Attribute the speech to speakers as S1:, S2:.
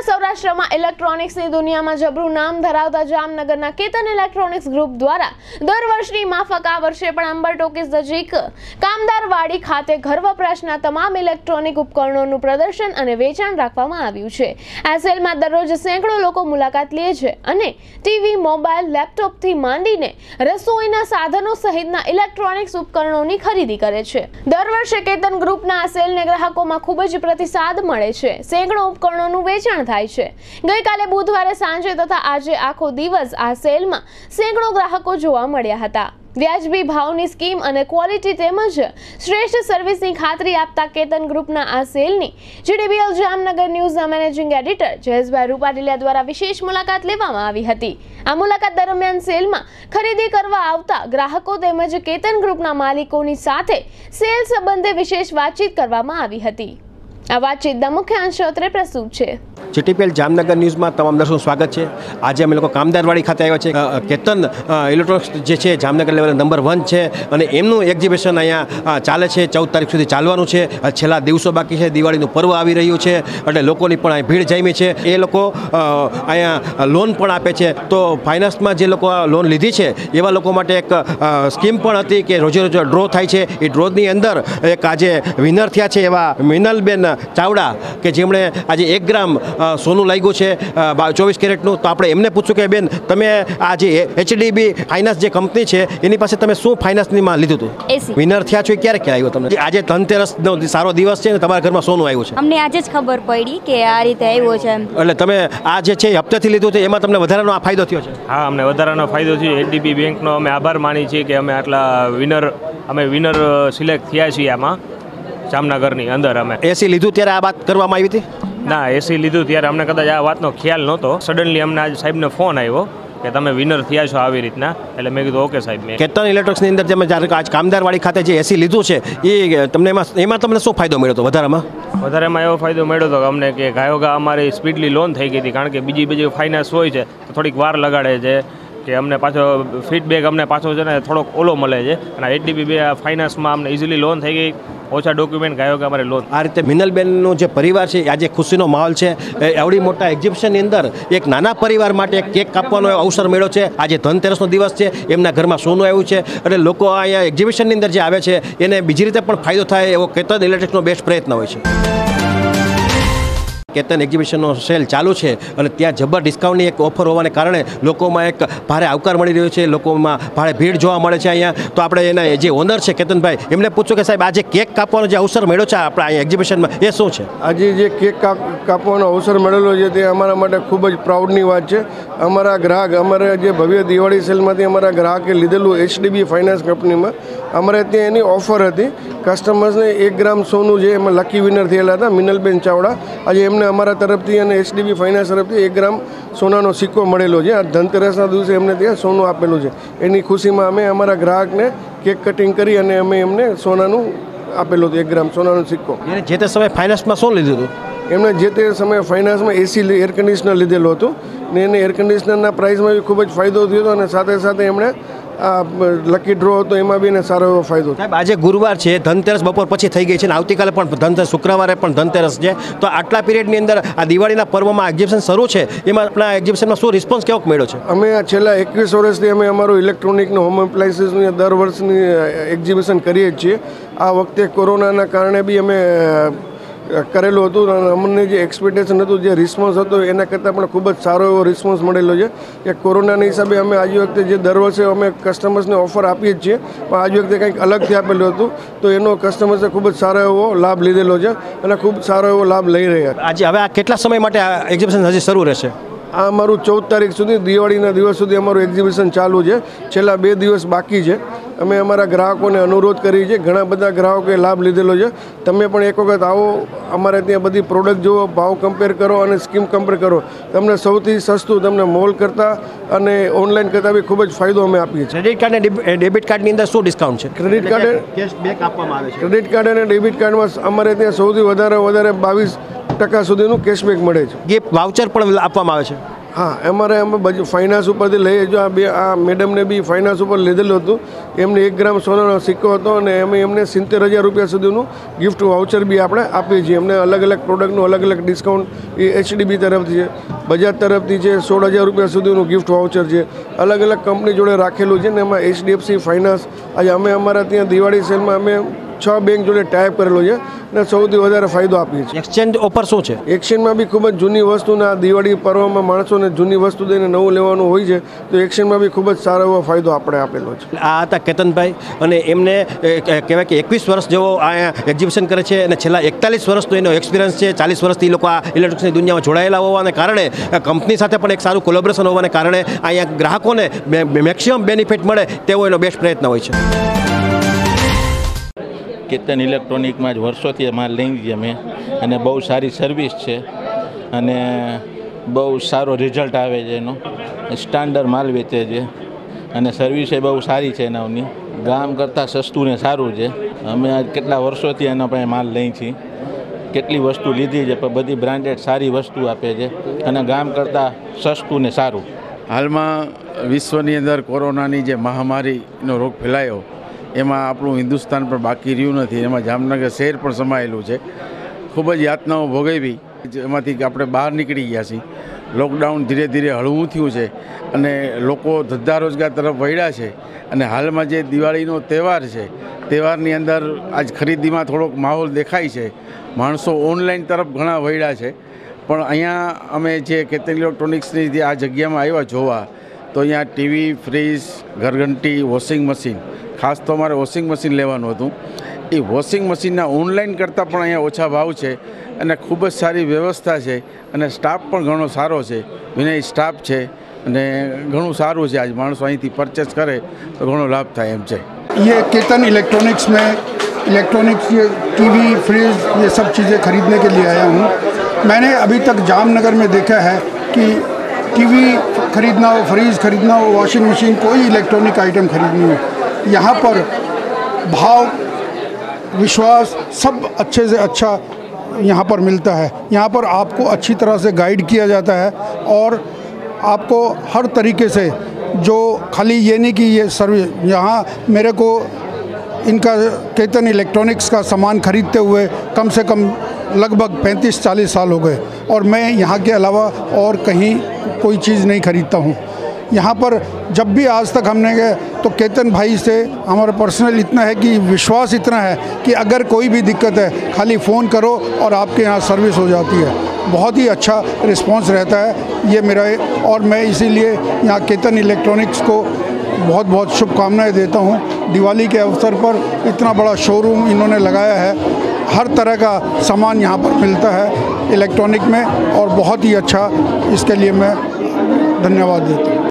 S1: ઉત્તર સૌરાષ્ટ્રમાં ઇલેક્ટ્રોનિક્સની દુનિયામાં જબરું નામ ધરાવતા જામનગરના કેતન ઇલેક્ટ્રોનિક્સ ગ્રુપ દ્વારા દર વર્ષની માફક આ વર્ષે પણ અંબર ટોકીઝ નજીક કામદારવાડી ખાતે ઘર વપરાશના તમામ ઇલેક્ટ્રોનિક ઉપકરણોનું પ્રદર્શન અને વેચાણ રાખવામાં આવ્યું છે. આ સેલમાં દરરોજ સેંકડો લોકો મુલાકાત લે છે અને ટીવી, મોબાઈલ, લેપટોપથી માંડીને રસોઈના સાધનો સહિતના ઇલેક્ટ્રોનિક્સ ઉપકરણોની ખરીદી કરે છે. દર વર્ષે કેતન ગ્રુપના આ સેલને ગ્રાહકોમાં ખૂબ જ પ્રતિસાદ મળે છે. સેંકડો ઉપકરણોનું વેચાણ થાય છે. ગઈકાલે બુધવારે સાંજે તથા આજે આખો દિવસ આ સેલમાં સેંકડો ગ્રાહકો જોવા મળ્યા હતા. વ્યાજબી ભાવની સ્કીમ અને ક્વોલિટી તેમજ શ્રેષ્ઠ સર્વિસની ખાતરી આપતા કેતન ગ્રુપના આ સેલની જીડીબીએલ જામનગર ન્યૂઝના મેનેજિંગ એડિટર જયેશભાઈ રૂપારેલિયા દ્વારા વિશેષ મુલાકાત લેવામાં આવી હતી. આ મુલાકાત દરમિયાન સેલમાં ખરીદી કરવા આવતા ગ્રાહકો તેમજ કેતન ગ્રુપના માલિકોની સાથે સેલ સંબંધે વિશેષ વાતચીત કરવામાં આવી હતી. આ વાતચીતના મુખ્ય અંશોત્રે પ્રસ્તુત છે.
S2: જીટીપીએલ જામનગર ન્યૂઝમાં તમામ દર્શકોનું સ્વાગત છે. આજે અમે લોકો કામદારવાડી ખાતે આવ્યા છે કેતન ઇલેક્ટ્રોનિક્સ જે છે, જામનગર લેવલ નંબર વન છે અને એમનું એક્ઝિબિશન અહીંયા ચાલે છે. ચૌદ તારીખ સુધી ચાલવાનું છે. છેલ્લા દિવસો બાકી છે. દિવાળીનું પર્વ આવી રહ્યું છે એટલે લોકોની પણ અહીં ભીડ જામી છે. એ લોકો અહીંયા લોન પણ આપે છે. તો ફાઇનાન્સમાં જે લોકો લોન લીધી છે, એવા લોકો માટે એક સ્કીમ પણ હતી કે રોજે રોજ ડ્રો થાય છે. એ ડ્રોની અંદર એક આજે વિનર થયા છે એવા મિનલબેન ચાવડા કે જેમણે આજે એક ગ્રામ સોનું લાગ્યું છે ચોવીસ કેરેટનું. તો આપણે એમને પૂછ્યું કે બેન તમે આ જે એચડીબી ફાઇનાન્સ જે કંપની છે એની પાસે તમે શું ફાઇનાન્સનીમાં લીધું હતું? વિનર થયા છો એ ક્યારે ક્યારે આવ્યું તમને? આજે ધનતેરસનો સારો દિવસ છે ને તમારા ઘરમાં સોનું આવ્યું છે.
S3: અમને આજે જ ખબર પડી કે આ રીતે આવ્યો છે
S2: એટલે તમે આ જે છે હપ્તેથી લીધું છે એમાં તમને વધારાનો આ ફાયદો થયો છે?
S4: હા અમને વધારાનો ફાયદો છે એચડીબી બેંકનો અમે આભાર માની છીએ કે અમે આટલા વિનર અમે વિનર સિલેક્ટ થયા છીએ આમાં. જામનગરની અંદર અમે.
S2: એસી લીધું ત્યારે આ વાત કરવામાં આવી હતી?
S4: ના એસી લીધું ત્યારે અમને કદાચ આ વાતનો ખ્યાલ નહોતો. સડનલી અમને આજે સાહેબને ફોન આવ્યો કે તમે વિનર થયા છો આવી રીતના. એટલે મેં કીધું ઓકે સાહેબ મેં.
S2: કેતન ઇલેક્ટ્રોક્સની અંદર તમે જ્યારે આજ કામદારવાડી ખાતે જે એસી લીધું છે એ તમને એમાં એમાં તમને શું ફાયદો મળ્યો હતો? વધારામાં?
S4: વધારેમાં એવો ફાયદો મળ્યો હતો કે અમને કે ગાયોગા અમારી સ્પીડલી લોન થઈ ગઈ હતી કારણ કે બીજી બીજી ફાઇનાન્સ હોય છે તો થોડીક વાર લગાડે છે. કે અમને પાછો ફીડબેક અમને પાછો છે ને થોડોક ઓલો મળે છે. અને એચડીબી બે ફાઇનાન્સમાં અમને ઇઝીલી લોન થઈ ગઈ. ઓછા ડોક્યુમેન્ટ ગાયોગા અમારે લોન
S2: આ રીતે મિનલબેનનો જે પરિવાર છે આજે ખુશીનો માહોલ છે. એ આવડી મોટા એક્ઝિબિશનની અંદર એક નાના પરિવાર માટે કેક કાપવાનો અવસર મળ્યો છે. આજે ધનતેરસનો દિવસ છે. એમના ઘરમાં સોનું આવ્યું છે. એટલે લોકો અહીંયા એક્ઝિબિશનની અંદર જે આવે છે, એને બીજી રીતે પણ ફાયદો થાય એવો કેતન ઇલેક્ટ્રિકનો બેસ્ટ પ્રયત્ન હોય છે. કેતન એક્ઝિબિશનનો સેલ ચાલુ છે અને ત્યાં જબર ડિસ્કાઉન્ટની એક ઓફર હોવાને કારણે લોકોમાં એક ભારે આવકાર મળી રહ્યો છે, લોકોમાં ભારે ભીડ જોવા મળે છે અહીંયા. તો આપણે એના જે ઓનર છે કેતનભાઈ, એમને પૂછો કે સાહેબ, આજે કેક કાપવાનો જે અવસર મળ્યો છે આપણે અહીંયા એક્ઝિબિશનમાં એ શું છે?
S5: આજે જે કેક કાપવાનો અવસર મળેલો છે તે અમારા માટે ખૂબ જ પ્રાઉડની વાત છે. અમારા ગ્રાહક, અમારે જે ભવ્ય દિવાળી સેલમાંથી અમારા ગ્રાહકે લીધેલું એચડીબી ફાઇનાન્સ કંપનીમાં અમારે ત્યાં એની ઓફર હતી. કસ્ટમર્સને એક ગ્રામ સોનું જે એમાં લકી વિનર થયેલા હતા, મિનલબેન ચાવડા. આજે એમને અમારા તરફથી અને એચડીબી ફાઇનાન્સ તરફથી એક ગ્રામ સોનાનો સિક્કો મળેલો છે. આ ધનતેરસના દિવસે એમને ત્યાં સોનું આપેલું છે. એની ખુશીમાં અમે અમારા ગ્રાહકને કેક કટિંગ કરી અને અમે એમને સોનાનું આપેલું હતું એક ગ્રામ સોનાનો સિક્કો.
S2: એને જે તે સમયે ફાઇનાન્સમાં શું લીધું હતું?
S5: એમણે જે તે સમયે ફાઇનાન્સમાં એસી એર કન્ડિશનર લીધેલું હતું. ને એને એર કન્ડિશનરના પ્રાઇસમાં બી ખૂબ જ ફાયદો થયો હતો અને સાથે સાથે એમણે લકી ડ્રો હતો એમાં બી એને સારો એવો ફાયદો થયો.
S2: સાહેબ આજે ગુરુવાર છે ધનતેરસ બપોર પછી થઈ ગઈ છે ને આવતીકાલે પણ ધનતેરસ શુક્રવારે પણ ધનતેરસ છે. તો આટલા પીરિયડની અંદર આ દિવાળીના પર્વમાં એક્ઝિબિશન શરૂ છે એમાં આપણા એક્ઝિબિશનમાં શું રિસ્પોન્સ કેવો મળ્યો છે?
S5: અમે આ છેલ્લા એકવીસ વર્ષથી અમે અમારું ઇલેક્ટ્રોનિકનું હોમ એપ્લાયન્સીસનું દર વર્ષની એક્ઝિબિશન કરીએ જ છીએ. આ વખતે કોરોનાના કારણે બી અમે કરેલું હતું અને અમને જે એક્સપેક્ટેશન હતું જે રિસ્પોન્સ હતો એના કરતાં પણ ખૂબ જ સારો એવો રિસ્પોન્સ મળેલો છે. કે કોરોનાના હિસાબે અમે આજ વખતે જે દર વર્ષે અમે કસ્ટમર્સને ઓફર આપીએ જ છીએ પણ આજ વખતે કંઈક અલગથી આપેલું હતું. તો એનો કસ્ટમર્સે ખૂબ જ સારો એવો લાભ લીધેલો છે અને ખૂબ સારો એવો લાભ લઈ રહ્યા
S2: આજે હવે આ કેટલા સમય માટે આ એક્ઝિબિશન હજી શરૂ રહેશે?
S5: આ અમારું ચૌદ તારીખ સુધી દિવાળીના દિવસ સુધી અમારું એક્ઝિબિશન ચાલુ છે. છેલ્લા બે દિવસ બાકી છે. અમે અમારા ગ્રાહકોને અનુરોધ કરી છે ઘણા બધા ગ્રાહકોએ લાભ લીધેલો છે. તમે પણ એક વખત આવો અમારે ત્યાં બધી પ્રોડક્ટ જુઓ ભાવ કમ્પેર કરો અને સ્કીમ કમ્પેર કરો. તમને સૌથી સસ્તું તમને મોલ કરતાં અને ઓનલાઈન કરતાં બી ખૂબ જ ફાયદો અમે આપીએ છીએ.
S2: ક્રેડિટ કાર્ડ અને ડેબિટ કાર્ડની અંદર શું ડિસ્કાઉન્ટ છે?
S5: ક્રેડિટ કાર્ડ
S2: કેશબેક આપવામાં આવે છે.
S5: ક્રેડિટ કાર્ડ અને ડેબિટ કાર્ડમાં અમારે ત્યાં સૌથી વધારે વધારે બાવીસ ટકા સુધીનું કેશબેક મળે છે.
S2: ગિફ્ટ વાઉચર પણ આપવામાં આવે છે.
S5: હા અમારે અમે બજે ફાઇનાન્સ ઉપરથી લઈએ. જો આ બે આ મેડમને બી ફાઇનાન્સ ઉપર લીધેલું હતું. એમને એક ગ્રામ સોનાનો સિક્કો હતો અને અમે એમને સિત્તેર હજાર રૂપિયા સુધીનું ગિફ્ટ વાઉચર બી આપણે આપીએ છીએ. એમને અલગ અલગ પ્રોડક્ટનું અલગ અલગ ડિસ્કાઉન્ટ એ એચડીબી તરફથી છે, બજાજ તરફથી છે, સોળ હજાર રૂપિયા સુધીનું ગિફ્ટ વાઉચર છે. અલગ અલગ કંપની જોડે રાખેલું છે ને એમાં એચડીએફસી ફાઇનાન્સ આજે અમે અમારા ત્યાં દિવાળી સેલમાં અમે છ બેંક જોડે ટાઈપ કરેલો છે અને સૌથી વધારે ફાયદો આપીએ છીએ.
S2: એક્સચેન્જ ઓફર શું છે?
S5: એક્સચેન્જમાં બી ખૂબ જ જૂની વસ્તુને આ દિવાળી પર્વમાં માણસોને જૂની વસ્તુ દઈને નવું લેવાનું હોય છે તો એક્સચેન્જમાં બી ખૂબ જ સારો એવો ફાયદો આપણે આપેલો છે.
S2: આ હતા કેતનભાઈ અને એમને કહેવાય કે એકવીસ વર્ષ જેવો અહીંયા એક્ઝિબિશન કરે છે અને છેલ્લા એકતાલીસ વર્ષનો એનો એક્સપિરિયન્સ છે. ચાલીસ વર્ષથી એ લોકો આ ઇલેક્ટ્રોનિક્સની દુનિયામાં જોડાયેલા હોવાને કારણે કંપની સાથે પણ એક સારું કોલેબરેશન હોવાને કારણે અહીંયા ગ્રાહકોને મેક્સિમમ બેનિફિટ મળે તેવો એનો બેસ્ટ પ્રયત્ન હોય છે.
S6: કેતન ઇલેક્ટ્રોનિકમાં જ વર્ષોથી માલ લઈ છીએ અમે. અને બહુ સારી સર્વિસ છે. અને બહુ સારો રિઝલ્ટ આવે છે એનો. સ્ટાન્ડર્ડ માલ વેચે છે. અને સર્વિસ એ બહુ સારી છે એનાની ગામ કરતાં સસ્તું ને સારું છે. અમે આજ કેટલા વર્ષોથી એના પાસે માલ લઈ છીએ. કેટલી વસ્તુ લીધી છે, પણ બધી બ્રાન્ડેડ સારી વસ્તુ આપે છે. અને ગામ કરતાં સસ્તું ને સારું.
S7: હાલમાં વિશ્વની અંદર કોરોનાની જે મહામારીનો રોગ ફેલાયો એમાં આપણું હિન્દુસ્તાન પણ બાકી રહ્યું નથી. એમાં જામનગર શહેર પણ સમાયેલું છે. ખૂબ જ યાતનાઓ ભોગવી. એમાંથી આપણે બહાર નીકળી ગયા છીએ. લોકડાઉન ધીરે ધીરે હળવું થયું છે અને લોકો ધંધા રોજગાર તરફ વળ્યા છે અને હાલમાં જે દિવાળીનો તહેવાર છે, તહેવારની અંદર આજ ખરીદીમાં થોડોક માહોલ દેખાય છે. માણસો ઓનલાઈન તરફ ઘણા વળ્યા છે. પણ અહીંયા અમે જે કેતન ઇલેક્ટ્રોનિક્સની જે આ જગ્યામાં આવ્યા જોવા, તો અહીંયા ટીવી, ફ્રીજ, ઘરઘંટી, વોશિંગ મશીન ખાસ તો અમારે વોશિંગ મશીન લેવાનું હતું એ વોશિંગ મશીનના ઓનલાઈન કરતાં પણ અહીંયા ઓછા ભાવ છે અને ખૂબ જ સારી વ્યવસ્થા છે અને સ્ટાફ પણ ઘણો સારો છે વિનય સ્ટાફ છે અને ઘણું સારું છે આજ માણસો અહીંથી પરચેસ કરે તો ઘણો લાભ થાય એમ છે
S8: ये केतन इलेक्ट्रॉनिक्स में इलेक्ट्रॉनिक्स ये टीवी फ्रिज ये सब चीज़ें खरीदने के लिए आया हूँ मैंने अभी तक जामनगर में देखा है कि टीवी खरीदना हो फ्रिज खरीदना हो वॉशिंग मशीन कोई इलेक्ट्रॉनिक आइटम खरीदनी हो यहाँ पर भाव, विश्वास सब अच्छे से अच्छा यहाँ पर मिलता है। यहाँ पर आपको अच्छी तरह से गाइड किया जाता है और आपको हर तरीके से जो खाली ये नहीं कि ये सर्विस यहाँ मेरे को इनका केतन इलेक्ट्रॉनिक्स का सामान खरीदते हुए कम से कम लगभग 35-40 साल हो गए और मैं यहाँ के अलावा और कहीं कोई चीज़ नहीं खरीदता हूँ। यहाँ पर जब भी आज तक हमने गए तो केतन भाई से हमारा पर्सनल इतना है कि विश्वास इतना है कि अगर कोई भी दिक्कत है, खाली फ़ोन करो और आपके यहाँ सर्विस हो जाती है। बहुत ही अच्छा रिस्पांस रहता है, ये मेरा और मैं इसीलिए यहाँ केतन इलेक्ट्रॉनिक्स को बहुत बहुत शुभकामनाएँ देता हूँ। दिवाली के अवसर पर इतना बड़ा शोरूम इन्होंने लगाया है। हर तरह का सामान यहाँ पर मिलता है इलेक्ट्रॉनिक में और बहुत ही अच्छा इसके लिए मैं धन्यवाद देता हूँ।